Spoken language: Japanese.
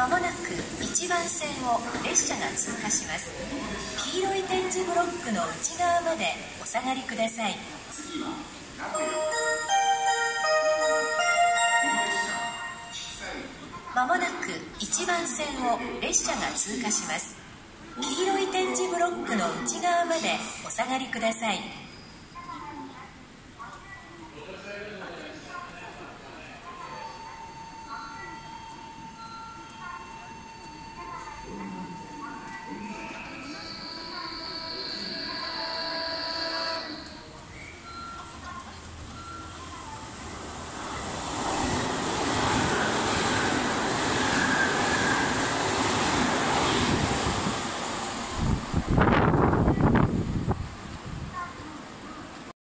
まもなく1番線を列車が通過します。黄色い点字ブロックの内側までお下がりください。まもなく1番線を列車が通過します。黄色い点字ブロックの内側までお下がりください。